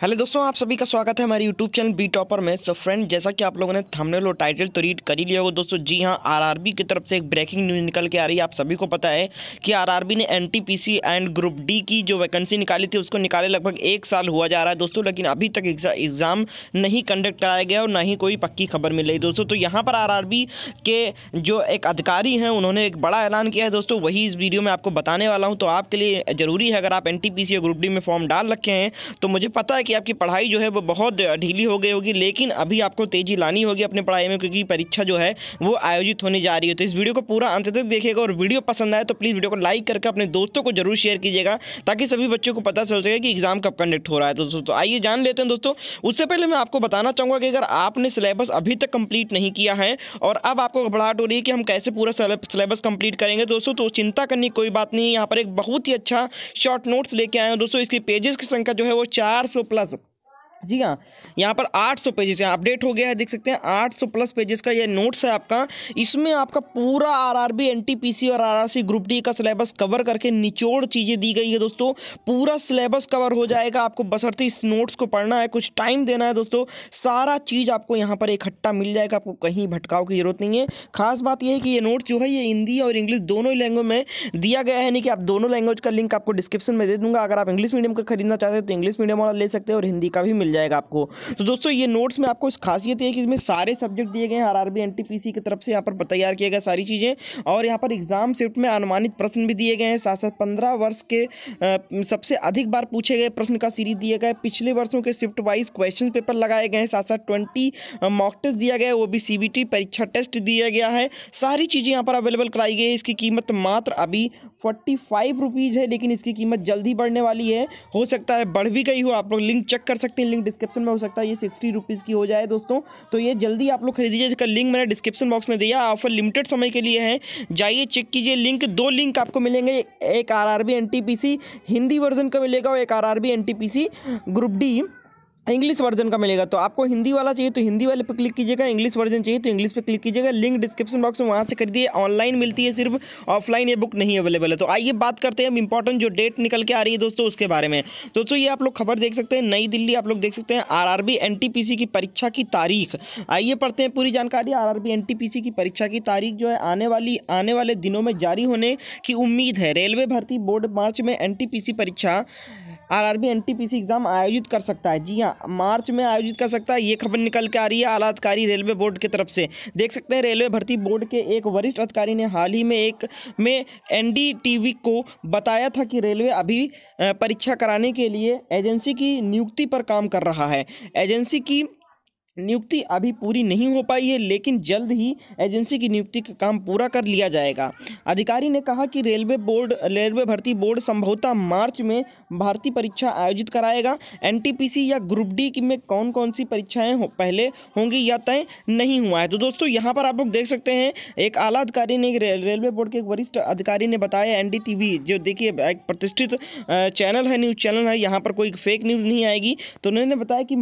Hello दोस्तों, आप सभी का स्वागत है हमारे यूट्यूब चैनल बी टॉपर में। सो फ्रेंड जैसा कि आप लोगों ने थंबनेल और टाइटल तो रीड कर ही लिया होगा दोस्तों, जी हाँ आरआरबी की तरफ़ से एक ब्रेकिंग न्यूज़ निकल के आ रही है। आप सभी को पता है कि आरआरबी ने एनटीपीसी एंड ग्रुप डी की जो वैकेंसी निकाली थी, उसको निकाले लगभग एक साल हुआ जा रहा है दोस्तों, लेकिन अभी तक एग्ज़ाम नहीं कंडक्ट कराया गया और ना ही कोई पक्की खबर मिल रही दोस्तों। तो यहाँ पर आरआरबी के जो एक अधिकारी हैं, उन्होंने एक बड़ा ऐलान किया है दोस्तों, वही इस वीडियो में आपको बताने वाला हूँ। तो आपके लिए ज़रूरी है, अगर आप एन या ग्रुप डी में फॉर्म डाल रखे हैं तो मुझे पता है कि आपकी पढ़ाई जो है वो बहुत ढीली हो गई होगी, लेकिन अभी आपको तेज़ी लानी होगी अपनी पढ़ाई में, क्योंकि परीक्षा जो है वो आयोजित होने जा रही है। तो इस वीडियो को पूरा अंत तक देखिएगा और वीडियो पसंद आए तो प्लीज़ वीडियो को लाइक करके अपने दोस्तों को ज़रूर शेयर कीजिएगा, ताकि सभी बच्चों को पता चल सके कि एग्ज़ाम कब कंडक्ट हो रहा है। दोस्तों तो आइए जान लेते हैं दोस्तों, उससे पहले मैं आपको बताना चाहूँगा कि अगर आपने सिलेबस अभी तक कंप्लीट नहीं किया है, और अब आपको घबराहट हो रही है कि हम कैसे पूरा सिलेबस कंप्लीट करेंगे, दोस्तों तो चिंता करने की कोई बात नहीं यहाँ पर एक बहुत ही अच्छा शॉर्ट नोट्स लेके आए हैं दोस्तों, इसकी पेजेस की संख्या जो है वो चार प्लस глазу. जी हाँ यहाँ पर 800 पेजेस हैं। अपडेट हो गया है, देख सकते हैं 800 प्लस पेजेस का ये नोट्स है आपका। इसमें आपका पूरा आरआरबी एनटीपीसी और आरआरसी ग्रुप डी का सिलेबस कवर करके निचोड़ चीज़ें दी गई है दोस्तों। पूरा सिलेबस कवर हो जाएगा, आपको बसरती इस नोट्स को पढ़ना है, कुछ टाइम देना है दोस्तों। सारा चीज़ आपको यहाँ पर इकट्ठा मिल जाएगा, आपको कहीं भटकाव की ज़रूरत नहीं है। खास बात यह है कि ये नोट्स जो है, ये हिंदी और इंग्लिश दोनों ही लैंग्वेज में दिया गया है नहीं कि आप दोनों लैंग्वेज का लिंक आपको डिस्क्रिप्शन में दे दूँगा। अगर आप इंग्लिश मीडियम का खरीदना चाहते हैं तो इंग्लिश मीडियम वाला ले सकते हैं और हिंदी का भी जाएगा आपको। तो दोस्तों, ये नोट्स में आपको इस खासियत है कि इसमें सारे सब्जेक्ट दिए गए हैं। आर आर की तरफ़ से यहाँ पर तैयार किए गए सारी चीज़ें। और यहाँ पर एग्ज़ाम शिफ्ट में अनुमानित प्रश्न भी दिए गए हैं। साथ साथ पंद्रह वर्ष के सबसे अधिक बार पूछे गए प्रश्न का सीरीज़ दिए गए पिछले वर्षों के शिफ्ट वाइज क्वेश्चन पेपर लगाए गए हैं। साथ साथ ट्वेंटी मॉक टेस्ट दिया गया है। वो भी सीबीटी परीक्षा टेस्ट दिया गया है। सारी चीज़ें यहाँ पर अवेलेबल कराई गई है। इसकी कीमत मात्र अभी फोर्टी फाइव है, लेकिन इसकी कीमत जल्दी बढ़ने वाली है। हो सकता है बढ़ भी गई हो। आप लोग लिंक चेक कर सकते हैं। डिस्क्रिप्शन में हो सकता है ये सिक्सटी रुपीज़ की हो जाए दोस्तों। तो ये जल्दी आप लोग खरीदिए इसका लिंक मैंने डिस्क्रिप्शन बॉक्स में दिया। ऑफ़र लिमिटेड समय के लिए है। जाइए चेक कीजिए लिंक दो लिंक आपको मिलेंगे। एक R R B Hindi version का मिलेगा और एक R R B group D English version का मिलेगा। तो आपको हिंदी वाला चाहिए तो हिंदी वाले पर क्लिक कीजिएगा। इंग्लिश वर्जन चाहिए तो इंग्लिश पर क्लिक कीजिएगा। लिंक डिस्क्रिप्शन बॉक्स में वहाँ से खरीदिए। ऑनलाइन मिलती है सिर्फ़। ऑफलाइन ये बुक नहीं अवेलेबल है। तो आइए बात करते हैं अब इंपॉर्टेंट जो डेट निकल के आ रही है दोस्तों, उसके बारे में। दोस्तों, ये आप लोग खबर देख सकते हैं। नई दिल्ली आप लोग देख सकते हैं। आर आर की परीक्षा की तारीख। आइए पढ़ते हैं पूरी जानकारी। आर आर की परीक्षा की तारीख जो है, आने वाली, आने वाले दिनों में जारी होने की उम्मीद है। रेलवे भर्ती बोर्ड मार्च में एनटीपीसी परीक्षा आरआरबी एनटीपीसी एग्ज़ाम आयोजित कर सकता है। जी हाँ मार्च में आयोजित कर सकता है। ये खबर निकल के आ रही है आला अधिकारी रेलवे बोर्ड की तरफ़ से। देख सकते हैं, रेलवे भर्ती बोर्ड के एक वरिष्ठ अधिकारी ने हाल ही में एक, में एनडीटीवी को बताया था कि रेलवे अभी परीक्षा कराने के लिए एजेंसी की नियुक्ति पर काम कर रहा है। एजेंसी की नियुक्ति अभी पूरी नहीं हो पाई है लेकिन जल्द ही एजेंसी की नियुक्ति का काम पूरा कर लिया जाएगा। अधिकारी ने कहा कि रेलवे बोर्ड रेलवे भर्ती बोर्ड संभवतः मार्च में भर्ती परीक्षा आयोजित कराएगा। एनटीपीसी या ग्रुप डी में कौन कौन सी परीक्षाएँ हो, पहले होंगी या तय नहीं हुआ है। तो दोस्तों यहाँ पर आप लोग देख सकते हैं एक आला अधिकारी ने रेलवे बोर्ड के एक वरिष्ठ अधिकारी ने बताया एनडीटीवी जो देखिए एक प्रतिष्ठित चैनल है न्यूज़ चैनल है यहाँ पर कोई फेक न्यूज़ नहीं आएगी। तो उन्होंने बताया कि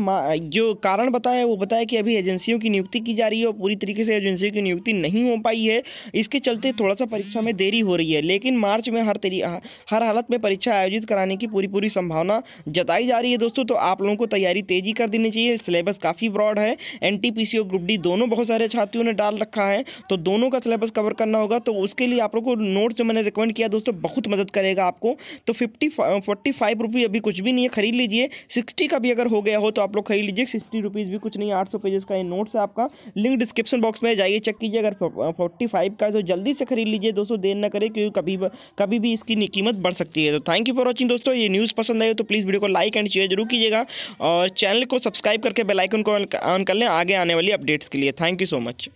जो कारण बताया वो बताया कि अभी एजेंसियों की नियुक्ति की जा रही है और पूरी तरीके से एजेंसियों की नियुक्ति नहीं हो पाई है। इसके चलते थोड़ा सा परीक्षा में देरी हो रही है, लेकिन मार्च में हर तरी, हर हालत में परीक्षा आयोजित कराने की पूरी पूरी संभावना जताई जा रही है दोस्तों। तो आप लोगों को तैयारी तेज़ी कर देनी चाहिए, सिलेबस काफ़ी ब्रॉड है। एनटीपीसी और ग्रुप डी दोनों बहुत सारे छात्रियों ने डाल रखा है तो दोनों का सिलेबस कवर करना होगा। तो उसके लिए आप लोग को नोट्स जो मैंने रिकमेंड किया दोस्तों, बहुत मदद करेगा आपको। तो फिफ्टी फोर्टी फाइव अभी कुछ भी नहीं है, खरीद लीजिए। सिक्सटी का भी अगर हो गया हो तो आप लोग खरीद लीजिए, सिक्सटी रुपीज़ भी कुछ नहीं आठ सौ पेजेस का ये नोट्स है आपका। लिंक डिस्क्रिप्शन बॉक्स में जाइए चेक कीजिए। अगर फोर्टी फाइव का तो जल्दी से खरीद लीजिए। दोस्तों देर ना करें, क्योंकि कभी कभी भी इसकी कीमत बढ़ सकती है। तो थैंक यू फॉर वॉचिंग दोस्तों। ये न्यूज़ पसंद आए तो प्लीज़ वीडियो को लाइक एंड शेयर ज़रूर कीजिएगा। और चैनल को सब्सक्राइब करके बेलाइकन को ऑन कर लें आगे आने वाली अपडेट्स के लिए। Thank you so much